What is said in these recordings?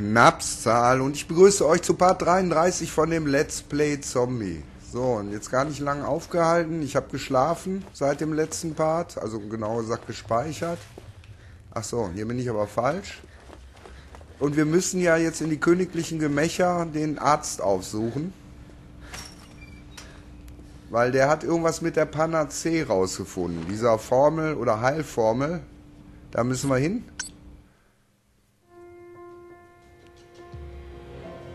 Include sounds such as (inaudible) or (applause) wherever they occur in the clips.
Schnapszahl und ich begrüße euch zu Part 33 von dem Let's Play Zombie. So, und jetzt gar nicht lang aufgehalten. Ich habe geschlafen seit dem letzten Part, also genauer gesagt gespeichert. Ach so, hier bin ich aber falsch. Und wir müssen ja jetzt in die königlichen Gemächer den Arzt aufsuchen. Weil der hat irgendwas mit der Panacee rausgefunden. Dieser Formel oder Heilformel. Da müssen wir hin.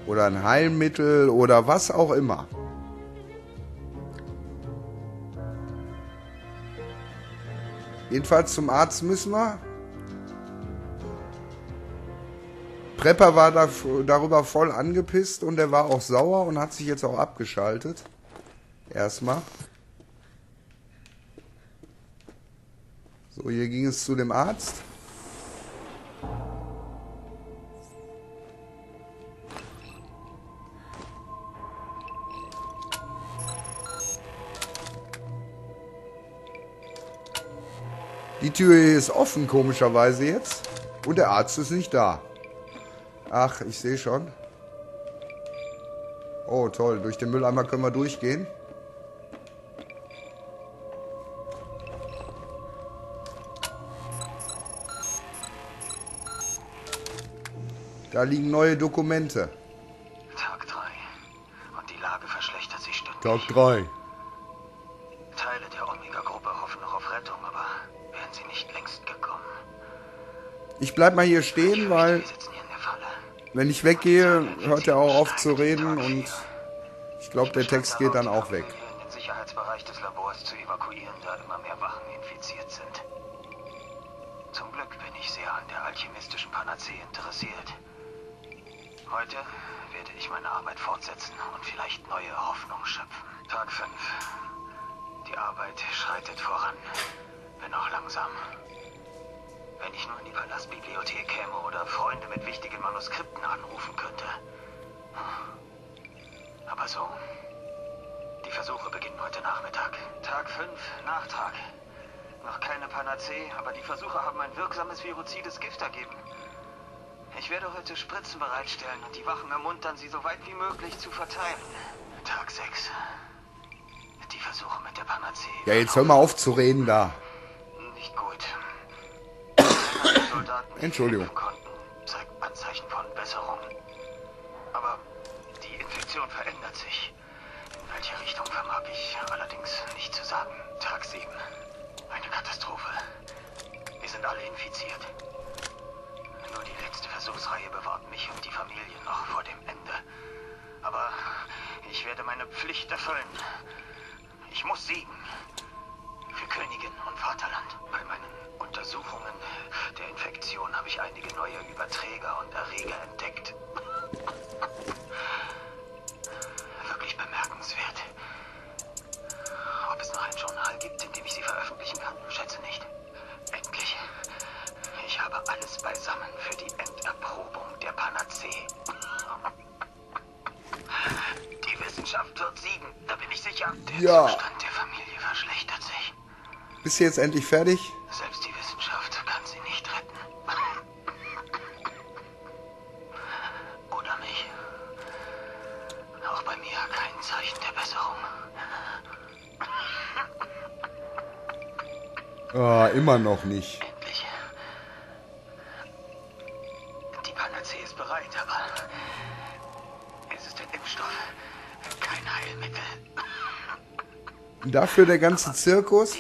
Oder ein Heilmittel oder was auch immer. Jedenfalls zum Arzt müssen wir. Prepper war da, darüber voll angepisst und er war auch sauer und hat sich jetzt auch abgeschaltet. Erstmal. So, hier ging es zu dem Arzt. Die Tür hier ist offen, komischerweise jetzt. Und der Arzt ist nicht da. Ach, ich sehe schon. Oh, toll. Durch den Mülleimer können wir durchgehen. Da liegen neue Dokumente. Tag 3. Und die Lage verschlechtert sich stündlich. Tag 3. Teile der Omega-Gruppe hoffen noch auf Rettung, aber wären sie nicht längst gekommen. Ich bleib mal hier stehen, weil wenn ich weggehe, hört er auch auf zu reden und ich glaube, der Text geht dann auch weg. Sicherheitsbereich des Labors zu evakuieren, da immer mehr Wachen infiziert sind. Zum Glück bin ich sehr an der alchemistischen Panacee interessiert. Heute werde ich meine Arbeit fortsetzen und vielleicht neue Hoffnung schöpfen. Tag 5. Die Arbeit schreitet voran, wenn auch langsam. Ich nur in die Palastbibliothek käme oder Freunde mit wichtigen Manuskripten anrufen könnte. Aber so. Die Versuche beginnen heute Nachmittag. Tag 5, Nachtrag. Noch keine Panacee, aber die Versuche haben ein wirksames viruzides Gift ergeben. Ich werde heute Spritzen bereitstellen und die Wachen ermuntern, sie so weit wie möglich zu verteilen. Tag 6. Die Versuche mit der Panacee. Ja, jetzt hör mal auf zu reden da. Soldaten, Entschuldigung. konnten, zeigt Anzeichen von Besserung. Aber die Infektion verändert sich. In welche Richtung vermag ich allerdings nicht zu sagen. Tag 7. Eine Katastrophe. Wir sind alle infiziert. Nur die letzte Versuchsreihe bewahrt mich und die Familie noch vor dem Ende. Aber ich werde meine Pflicht erfüllen. Ich muss siegen. Für Königin und Vaterland. Bei meinen Untersuchungen der Infektion habe ich einige neue Überträger und Erreger entdeckt. Wirklich bemerkenswert. Ob es noch ein Journal gibt, in dem ich sie veröffentlichen kann? Schätze nicht. Endlich. Ich habe alles beisammen für die Enderprobung der Panacee. Die Wissenschaft wird siegen, da bin ich sicher. Der Ja. Zustand der Familie verschlechtert sich. Bist du jetzt endlich fertig? Selbst die Wissenschaft kann sie nicht retten. Oder mich. Auch bei mir kein Zeichen der Besserung. Ah, immer noch nicht. Endlich. Die Panacee ist bereit, aber es ist ein Impfstoff, kein Heilmittel. Dafür der ganze Zirkus?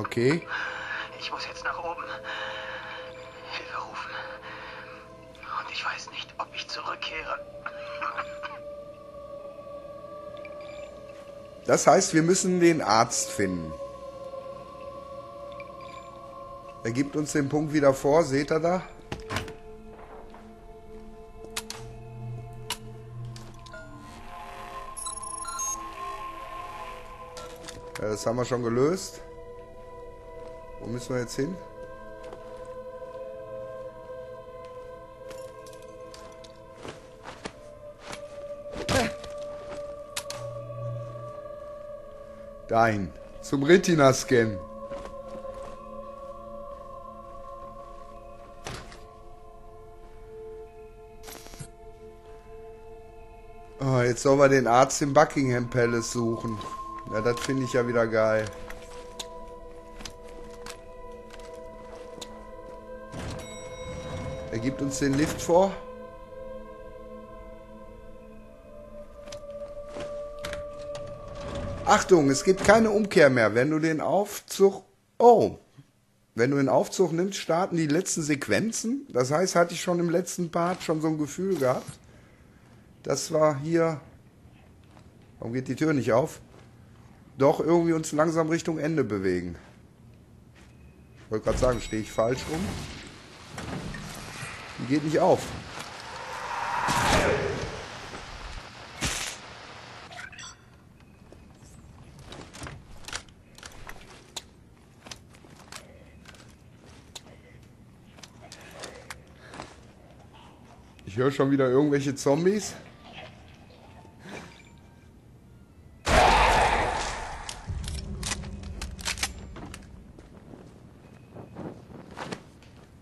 Okay. Ich muss jetzt nach oben. Hilfe rufen. Und ich weiß nicht, ob ich zurückkehre. Das heißt, wir müssen den Arzt finden. Er gibt uns den Punkt wieder vor, seht ihr da? Ja, das haben wir schon gelöst. Müssen wir jetzt hin? Dahin. Zum Retina-Scan. Oh, jetzt sollen wir den Arzt im Buckingham Palace suchen. Ja, das finde ich ja wieder geil. Er gibt uns den Lift vor. Achtung, es gibt keine Umkehr mehr. Wenn du den Aufzug... Oh. Wenn du den Aufzug nimmst, starten die letzten Sequenzen. Das heißt, hatte ich schon im letzten Part schon so ein Gefühl gehabt. Das war hier... Warum geht die Tür nicht auf? Doch irgendwie uns langsam Richtung Ende bewegen. Ich wollte gerade sagen, stehe ich falsch rum? Geht nicht auf. Ich höre schon wieder irgendwelche Zombies.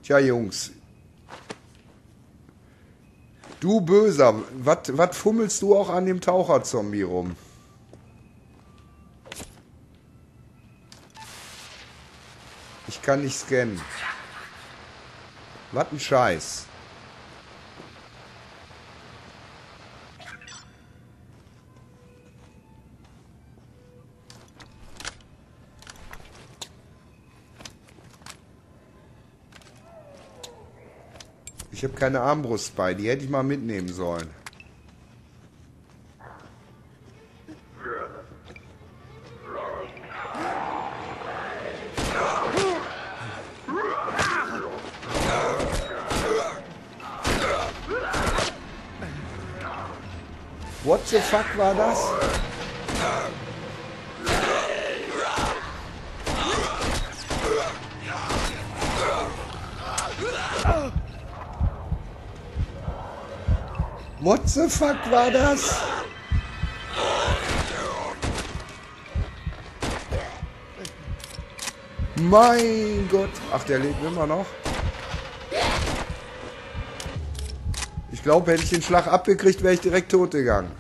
Tja, Jungs. Du Böser, was fummelst du auch an dem Taucherzombie rum? Ich kann nicht scannen. Was ein Scheiß. Ich habe keine Armbrust bei, die hätte ich mal mitnehmen sollen. What the fuck war das? What the fuck war das? Mein Gott. Ach, der lebt immer noch. Ich glaube, hätte ich den Schlag abgekriegt, wäre ich direkt tot gegangen.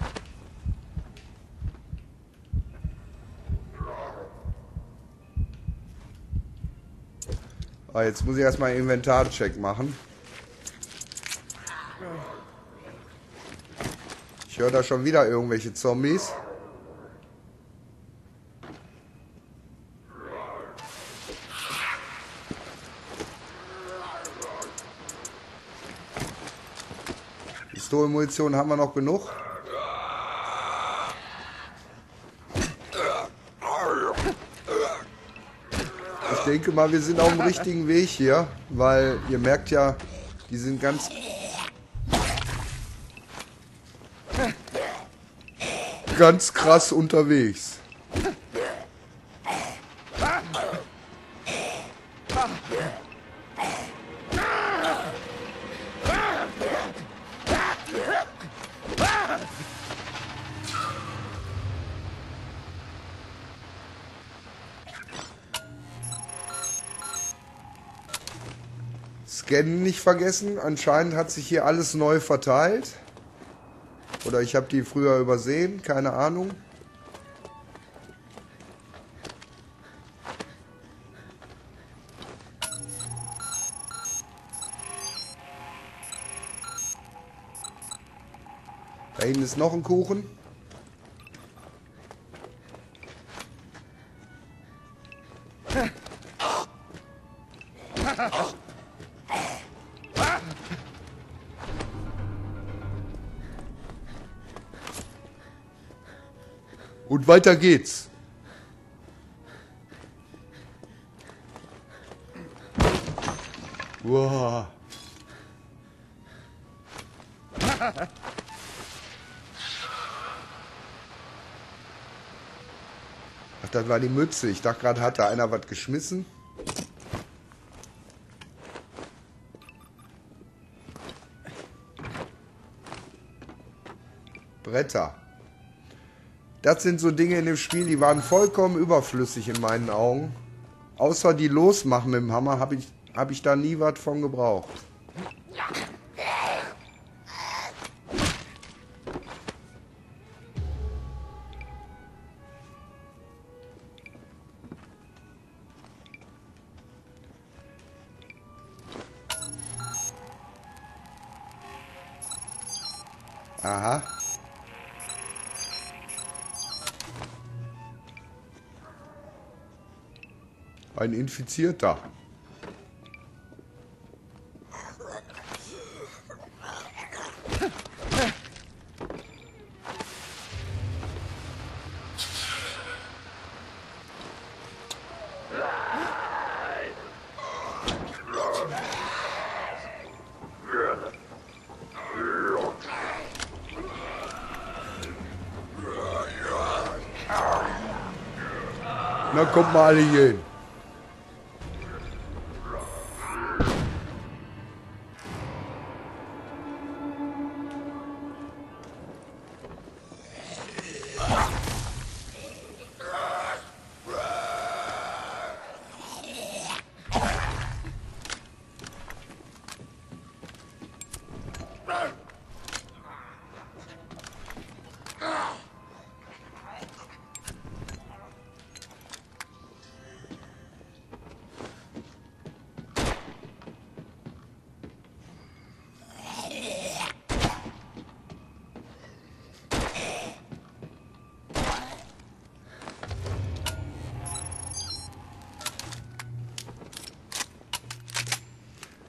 Ah, jetzt muss ich erstmal einen Inventarcheck machen. Ich höre da schon wieder irgendwelche Zombies. Pistolenmunition haben wir noch genug. Ich denke mal, wir sind auf dem richtigen Weg hier, weil ihr merkt ja, die sind ganz ganz krass unterwegs. Scannen nicht vergessen. Anscheinend hat sich hier alles neu verteilt. Oder ich habe die früher übersehen, keine Ahnung. Da hinten ist noch ein Kuchen. Und weiter geht's. Wow. Ach, das war die Mütze. Ich dachte gerade, hat da einer was geschmissen. Bretter. Das sind so Dinge in dem Spiel, die waren vollkommen überflüssig in meinen Augen. Außer die losmachen mit dem Hammer habe ich, hab ich da nie was von gebraucht. Aha. Ein Infizierter. Na kommt mal alle hier hin.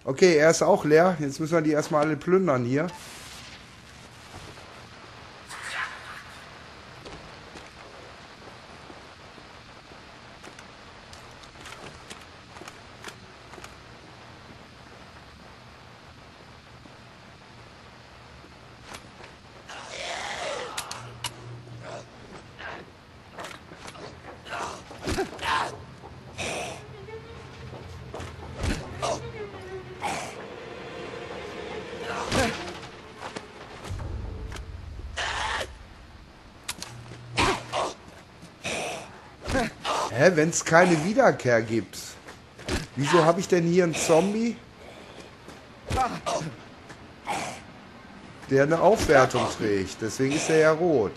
Okay, er ist auch leer. Jetzt müssen wir die erstmal alle plündern hier. Hä, wenn es keine Wiederkehr gibt? Wieso habe ich denn hier einen Zombie? Der eine Aufwertung trägt. Deswegen ist er ja rot.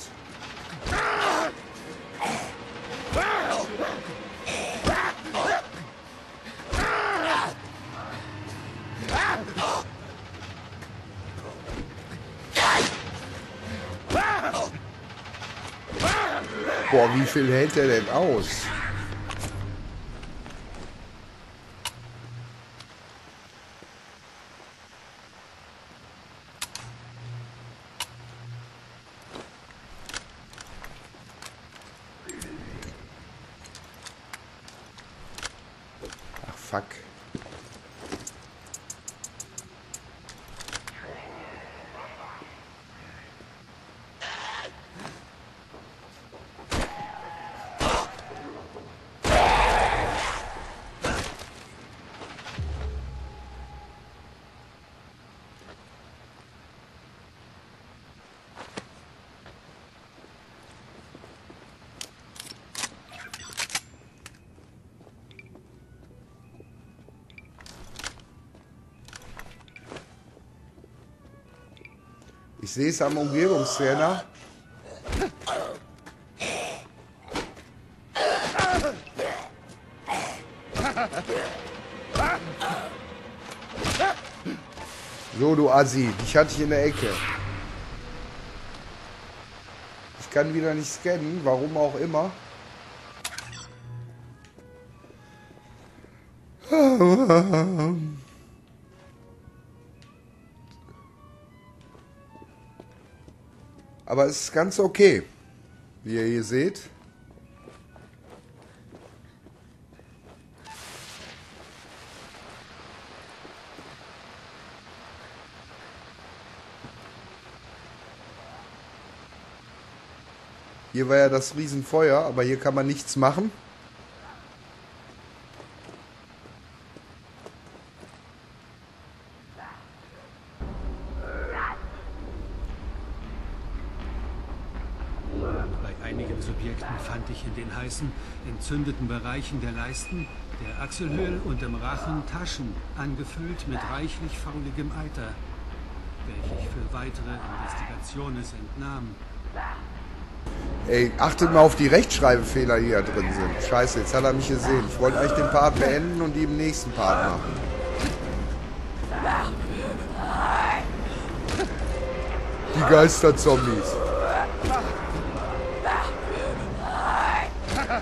Boah, wie viel hält der denn aus? Ich sehe es am Umgebungsscanner. So, du Assi, dich hatte ich in der Ecke. Ich kann wieder nicht scannen, warum auch immer. (laughs) Aber es ist ganz okay, wie ihr hier seht. Hier war ja das Riesenfeuer, aber hier kann man nichts machen. Bei einigen Subjekten fand ich in den heißen, entzündeten Bereichen der Leisten, der Achselhöhle und im Rachen Taschen, angefüllt mit reichlich fauligem Eiter, welche ich für weitere Investigationen entnahm. Ey, achtet mal auf die Rechtschreibfehler, die da drin sind. Scheiße, jetzt hat er mich gesehen. Ich wollte eigentlich den Part beenden und die im nächsten Part machen. Die Geisterzombies. Ah,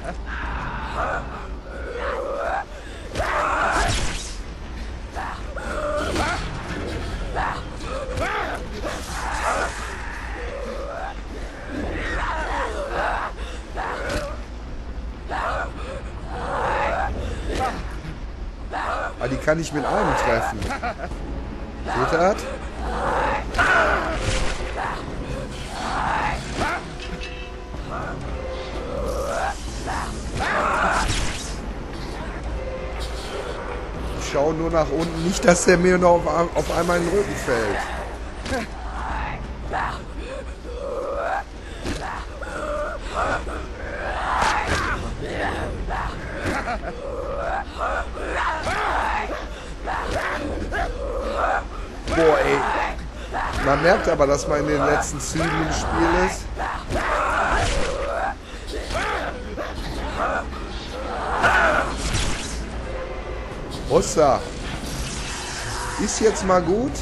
die kann ich mit einem treffen. Seht ihr? Schaue nur nach unten, nicht, dass der mir noch auf, einmal in den Rücken fällt. Boah, ey. Man merkt aber, dass man in den letzten Zügen im Spiel ist. Ossa. Ist jetzt mal gut.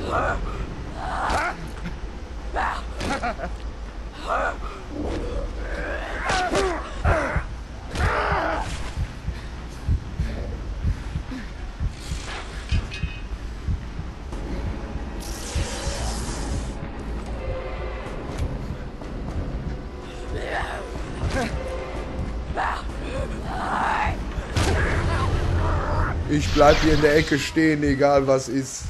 Ich bleib hier in der Ecke stehen, egal was ist.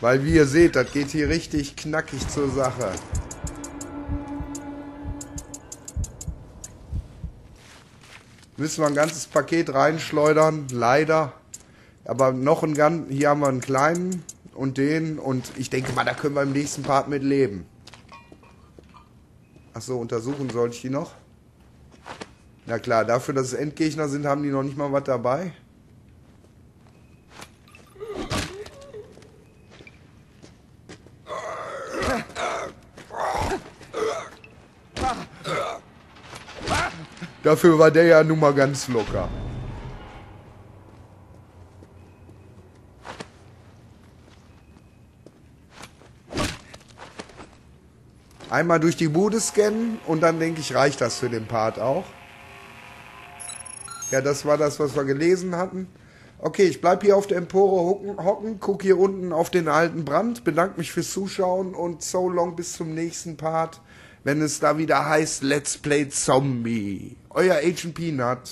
Weil wie ihr seht, das geht hier richtig knackig zur Sache. Müssen wir ein ganzes Paket reinschleudern, leider. Aber noch ein ganz, hier haben wir einen kleinen und den und ich denke mal, da können wir im nächsten Part mit leben. Achso, untersuchen sollte ich die noch? Na klar, dafür, dass es Endgegner sind, haben die noch nicht mal was dabei. Dafür war der ja nun mal ganz locker. Einmal durch die Bude scannen und dann denke ich, reicht das für den Part auch. Ja, das war das, was wir gelesen hatten. Okay, ich bleibe hier auf der Empore hocken, hocken, guck hier unten auf den alten Brand, bedanke mich fürs Zuschauen und so long bis zum nächsten Part, wenn es da wieder heißt Let's Play Zombie. Euer Agent Peanut.